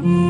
Mm-hmm.